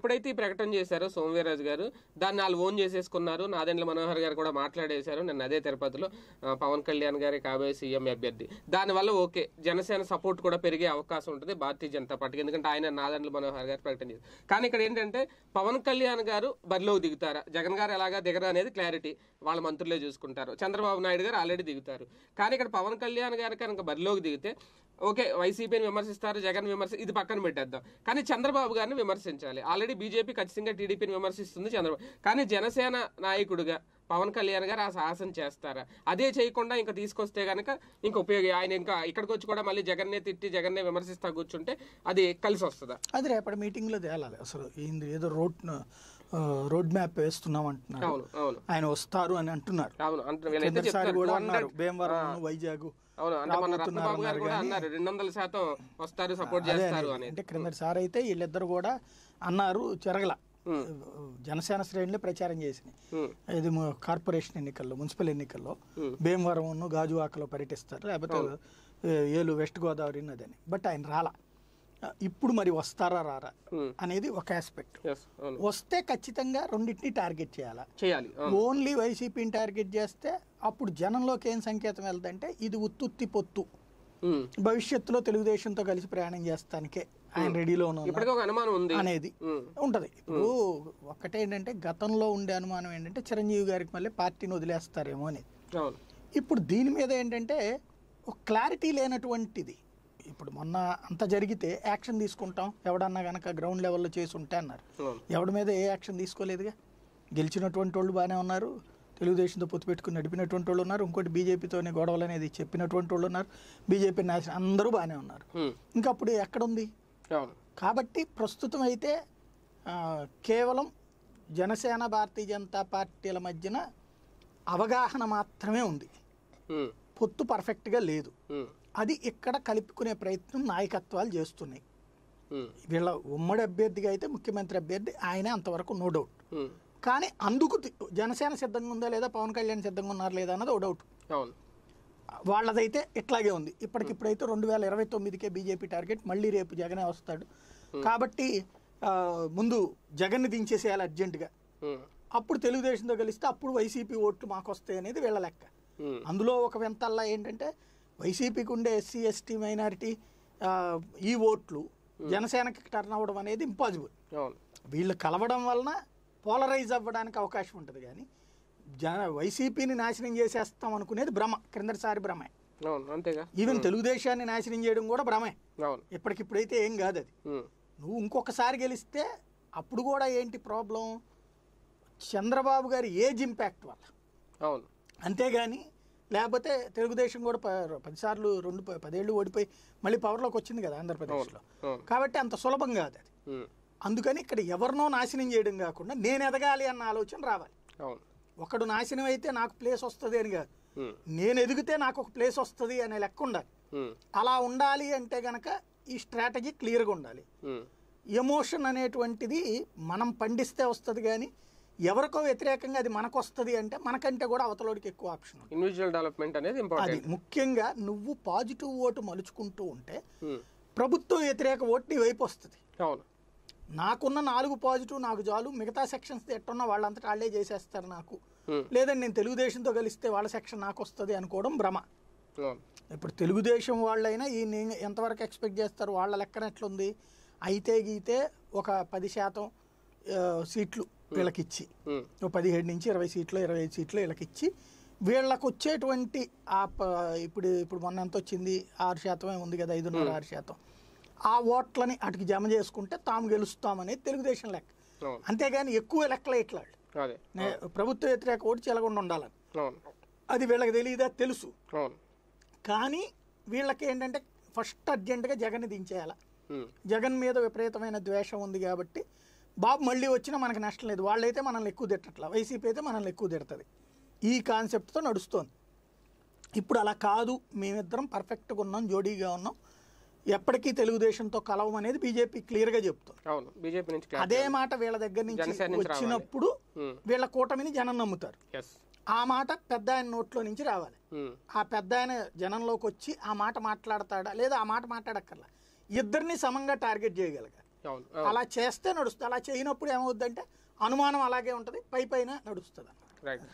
ఎప్పుడైతే ఈ ప్రకటన చేశారో సోమవీరాజు గారు దాన్ని వాళ్ళు ఓన్ చేసేసుకున్నారు. నాదెండ్ల మనోహర్ గారు కూడా మాట్లాడేశారు. నేను అదే తిరుపతిలో పవన్ కళ్యాణ్ గారి కాబోయే సీఎం అభ్యర్థి. దానివల్ల ఓకే జనసేన సపోర్ట్ కూడా పెరిగే అవకాశం ఉంటుంది భారతీయ జనతా పార్టీకి. ఎందుకంటే ఆయన నాదెండ్ల మనోహర్ గారు ప్రకటన చేశారు. కానీ ఇక్కడ ఏంటంటే పవన్ కళ్యాణ్ గారు బరిలోకి దిగుతారా? జగన్ గారు ఎలాగా దిగరా అనేది క్లారిటీ వాళ్ళ మంత్రులే చూసుకుంటారు. చంద్రబాబు నాయుడు గారు ఆల్రెడీ దిగుతారు. కానీ ఇక్కడ పవన్ కళ్యాణ్ గారు కనుక బరిలోకి దిగితే ఓకే వైసీపీని విమర్శిస్తారు జగన్ విమర్శ ఇది పక్కన పెట్టేద్దాం. కానీ చంద్రబాబు గారిని విమర్శించాలి. ఆల్రెడీ బీజేపీ ఖచ్చితంగా టీడీపీని విమర్శిస్తుంది చంద్రబాబు. కానీ జనసేన నాయకుడుగా పవన్ కళ్యాణ్ గారు ఆ సాహసం చేస్తారా? అదే చేయకుండా ఇంకా తీసుకొస్తే కనుక ఇంకా ఉపయోగ ఆయన ఇంకా ఇక్కడికి వచ్చి కూడా మళ్ళీ జగన్నే తిట్టి జగన్నే విమర్శిస్తా కూర్చుంటే అది కలిసి వస్తుందా అది రేపటి మీటింగ్లో తేలాలి. అసలు ఏదో రోడ్ రోడ్ మ్యాప్ వేస్తున్నాం అంటున్నారు ఆయన వస్తారు అని అంటున్నారు. చెప్తాను కూడా 200 అన్నారు భీమవరం వైజాగ్ అంటే క్రిందటిసారి అయితే వీళ్ళిద్దరు కూడా అన్నారు చెరగల జనసేన శ్రేణులే ప్రచారం చేసినాయి. ఇది కార్పొరేషన్ ఎన్నికల్లో మున్సిపల్ ఎన్నికల్లో భీమవరం గాజువాకలో పర్యటిస్తారు లేకపోతే ఏలు వెస్ట్ గోదావరి అదని బట్ ఆయన రాలా. ఇప్పుడు మరి వస్తారా రారా ఉమ్, అనేది ఒక ఆస్పెక్ట్ వస్తే ఖచ్చితంగా రెండింటిని టార్గెట్ చేయాలా? చేయాలి ఓన్లీ వైసీపీని టార్గెట్ చేస్తే అప్పుడు జనంలోకి ఏం సంకేతం వెళ్తుందంటే ఇది ఉత్తుత్తి పొత్తు. ఉమ్. భవిష్యత్తులో తెలుగుదేశంతో కలిసి ప్రయాణం చేస్తానికే ఆయన రెడీలో ఒక అనుమానం ఉంది. అనేది ఉంటది. ఇప్పుడు ఒక్కటేంటంటే గతంలో ఉండే అనుమానం ఏంటంటే చిరంజీవి గారికి మళ్ళీ పార్టీని వదిలేస్తారేమో అని అవును. ఇప్పుడు దీని మీద ఏంటంటే ఒక క్లారిటీ లేనటువంటిది. ఇప్పుడు మొన్న అంత జరిగితే యాక్షన్ తీసుకుంటాం. ఎవడన్నా కనుక గ్రౌండ్ లెవెల్లో చేసి ఉంటే అన్నారు. ఎవడి మీద ఏ యాక్షన్ తీసుకోలేదుగా? గెలిచినటువంటి వాళ్ళు బాగానే ఉన్నారు. తెలుగుదేశంతో పొత్తు పెట్టుకుని నడిపినటువంటి వాళ్ళు ఉన్నారు. ఇంకోటి బీజేపీతోనే గొడవలు అనేది చెప్పినటువంటి వాళ్ళు ఉన్నారు. బీజేపీ నాశనం అందరూ బాగానే ఉన్నారు. ఇంకా అప్పుడు ఎక్కడుంది? కాబట్టి ప్రస్తుతం అయితే కేవలం జనసేన భారతీయ జనతా పార్టీల మధ్యన అవగాహన మాత్రమే ఉంది. పొత్తు పర్ఫెక్ట్గా లేదు. అది ఇక్కడ కలుపుకునే ప్రయత్నం నాయకత్వాలు చేస్తున్నాయి. వీళ్ళ ఉమ్మడి అభ్యర్థిగా అయితే ముఖ్యమంత్రి అభ్యర్థి ఆయనే అంతవరకు నో డౌట్ కానీ అందుకు జనసేన సిద్ధంగా ఉందా లేదా? పవన్ కళ్యాణ్ సిద్ధంగా ఉన్నారు లేదా అన్నది ఓ డౌట్ వాళ్ళదైతే ఇట్లాగే ఉంది. ఇప్పటికిప్పుడైతే రెండు వేల ఇరవై తొమ్మిదికే బీజేపీ టార్గెట్ మళ్ళీ రేపు జగనే వస్తాడు. కాబట్టి ముందు జగన్ని దించేసేయాలి అర్జెంటుగా. అప్పుడు తెలుగుదేశంతో కలిస్తే అప్పుడు వైసీపీ ఓట్లు మాకు వస్తాయి అనేది వీళ్ళ లెక్క. అందులో ఒక వింతల్లా ఏంటంటే వైసీపీకి ఉండే ఎస్సీ ఎస్టీ మైనారిటీ ఈ ఓట్లు జనసేనకి టర్న్ అవ్వడం అనేది ఇంపాసిబుల్. వీళ్ళు కలవడం వలన పోలరైజ్ అవ్వడానికి అవకాశం ఉంటుంది కానీ జన వైసీపీని నాశనం చేసేస్తాం అనుకునేది భ్రమ క్రిందటిసారి భ్రమే. అంతేగా? ఈవెన్ తెలుగుదేశాన్ని నాశనం చేయడం కూడా భ్రమే. ఇప్పటికిప్పుడైతే ఏం కాదు అది ఉమ్, నువ్వు ఇంకొకసారి గెలిస్తే అప్పుడు కూడా ఏంటి ప్రాబ్లం? చంద్రబాబు గారి ఏజ్ ఇంపాక్ట్ వల్ల. అవును. అంతేగాని లేకపోతే తెలుగుదేశం కూడా పదిసార్లు రెండు పదేళ్ళు ఓడిపోయి మళ్ళీ పవర్లోకి వచ్చింది కదా ఆంధ్రప్రదేశ్లో. కాబట్టి అంత సులభం కాదు అది. అందుకని ఇక్కడ ఎవరినో నాశనం చేయడం కాకుండా నేను ఎదగాలి అన్న ఆలోచన రావాలి. ఒకడు నాశనం అయితే నాకు ప్లేస్ వస్తుంది అని కాదు. నేను ఎదిగితే నాకు ఒక ప్లేస్ వస్తుంది అనే లెక్క ఉండాలి. అలా ఉండాలి అంటే గనక ఈ స్ట్రాటజీ క్లియర్గా ఉండాలి. ఎమోషన్ అనేటువంటిది మనం పండిస్తే వస్తుంది కానీ ఎవరికో వ్యతిరేకంగా అది మనకు వస్తుంది అంటే మనకంటే కూడా అవతలోడికి ఎక్కువ ఆప్షన్. ఇండివిజువల్ డెవలప్మెంట్ అనేది అది ముఖ్యంగా నువ్వు పాజిటివ్ ఓటు మలుచుకుంటూ ఉంటే ఉమ్, ప్రభుత్వ వ్యతిరేక ఓటు నీ వైపు వస్తుంది. అవును. నాకున్న నాలుగు పాజిటివ్ నాకు చాలు. మిగతా సెక్షన్స్ ఎట్టున్నా వాళ్ళంతటా వాళ్ళే చేసేస్తారు నాకు. ఉమ్, లేదంటే నేను తెలుగుదేశంతో కలిస్తే వాళ్ళ సెక్షన్ నాకు వస్తుంది అనుకోవడం భ్రమ. ఇప్పుడు తెలుగుదేశం వాళ్ళైనా ఈ నేను ఎంతవరకు ఎక్స్పెక్ట్ చేస్తారు? వాళ్ళ లెక్కన ఎట్లుంది? అయితే గీతే ఒక పది శాతం సీట్లు. వీళ్ళకి ఇచ్చి ఉమ్, ఓ పదిహేడు నుంచి ఇరవై సీట్లు ఇరవై ఐదు సీట్లు వీళ్ళకి ఇచ్చి వీళ్ళకు వచ్చేటువంటి ఆ ఇప్పుడు ఇప్పుడు మొన్న ఎంత వచ్చింది? ఆరు శాతమే ఉంది కదా ఐదున్నర ఆరు శాతం. ఆ ఓట్లని అటుకి జమ చేసుకుంటే తాము గెలుస్తామనేది తెలుగుదేశం లెక్క. అంతేగాని ఎక్కువ లెక్కలే ఇట్లా వాళ్ళు. అదే. నే- ప్రభుత్వ వ్యతిరేక ఓటు చెలగొండ ఉండాలని. అది వీళ్ళకి తెలియదా? తెలుసు. కానీ వీళ్ళకి ఏంటంటే ఫస్ట్ అర్జెంటుగా జగన్ దించేయాల. జగన్ మీద విపరీతమైన ద్వేషం ఉంది కాబట్టి బాబు మళ్ళీ వచ్చినా మనకు నష్టం లేదు. వాళ్ళైతే మనల్ని ఎక్కువ తిట్టట్లా. వైసీపీ అయితే మనల్ని ఎక్కువ తిడుతుంది. ఈ కాన్సెప్ట్తో నడుస్తోంది. ఇప్పుడు అలా కాదు. మేమిద్దరం పర్ఫెక్ట్గా ఉన్నాం జోడీగా ఉన్నాం. ఎప్పటికీ తెలుగుదేశంతో కలవం అనేది బీజేపీ క్లియర్గా చెప్తుంది. అవును. బీజేపీ నుంచి అదే మాట వీళ్ళ దగ్గర నుంచి. వచ్చినప్పుడు వీళ్ళ కూటమిని జనం నమ్ముతారు. ఆ మాట పెద్ద ఆయన నోట్లో నుంచి రావాలి. ఆ పెద్ద ఆయన జనంలోకి వచ్చి ఆ మాట మాట్లాడతాడా లేదా ఆ మాట మాట్లాడక్కర్లా? ఇద్దరిని సమంగా టార్గెట్ చేయగలగాలి. అలా చేస్తే నడుస్తుంది. అలా చేయనప్పుడు ఏమవుద్దంటే అనుమానం అలాగే ఉంటుంది పై పైన నడుస్తుంది రైట్